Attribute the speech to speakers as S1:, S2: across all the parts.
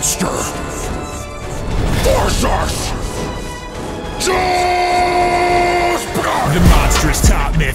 S1: monster. Force us!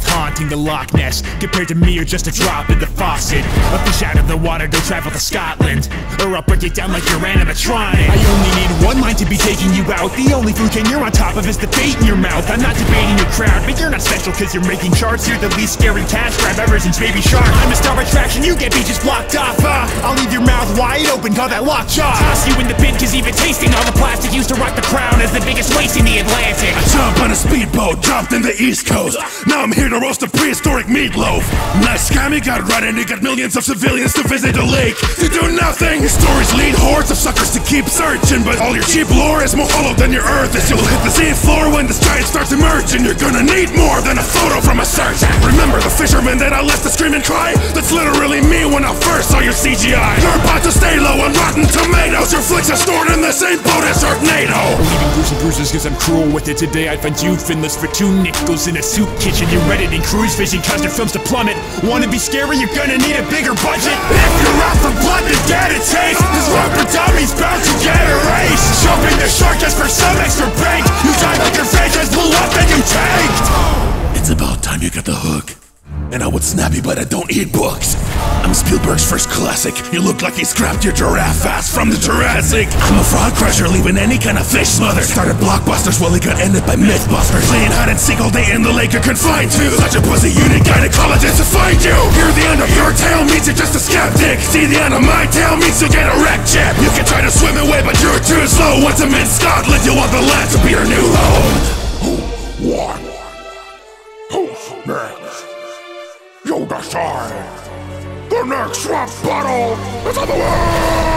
S2: Haunting the Loch Ness. Compared to me, you're just a drop in the faucet. A fish out of the water, don't travel to Scotland. Or I'll break it down like your animatronic. I only need one line to be taking you out. The only food can you're on top of is the bait in your mouth. I'm not debating your crowd, but you're not special cause you're making charts. You're the least scary cash grab ever since Baby Shark. I'm a star attraction, you get beaches blocked off uh, I'll leave your mouth wide open, call that locked jaw. Toss you in the bin cause even tasting all the plastic Used to rock the crown as the biggest waste in the Atlantic.
S1: I Jump on a speedboat, dropped in the East Coast. Now I'm here to roast a prehistoric meatloaf. Nice scammy got running, he got millions of civilians to visit the lake to do nothing. Your stories lead hordes of suckers to keep searching, but all your cheap lore is more hollow than your earth as you'll hit the sea floor when this giant starts emerging. You're gonna need more than a photo from a search. Remember the fisherman that I left to scream and cry? That's literally me when I first saw your CGI. You're about to stay low on Rotten Tomatoes. Your flicks are stored in the same boat as Sharknado.
S2: Bruises cause I'm cruel with it. Today I find you finless for two nickels in a soup kitchen. You're editing cruise vision cause their films to plummet. Wanna be scary, you're gonna need a bigger budget. If you're out for blood, then get a taste. This rubber dummy's bound to get erased. Jumping the shark just for some extra bank. You died like your franchise blew up and you tanked
S1: It's about time you got the hook. And I would snap you, but I don't eat books. I'm Spielberg's first classic. You look like he scrapped your giraffe ass from the Jurassic. I'm a frog crusher, leaving any kind of fish smothered. Started blockbusters, well, he got ended by Mythbusters. Playing hide and seek all day in the lake, you're confined to. Such a pussy, you need gynecologist to find you. Hear the end of your tale means you're just a skeptic. See the end of my tale means you'll get a wreck chip. You can try to swim away, but you're too slow. Once I'm in Scotland, you want the land to be your new home. Who won? Who's next? You decide. The next swamp battle is on the way!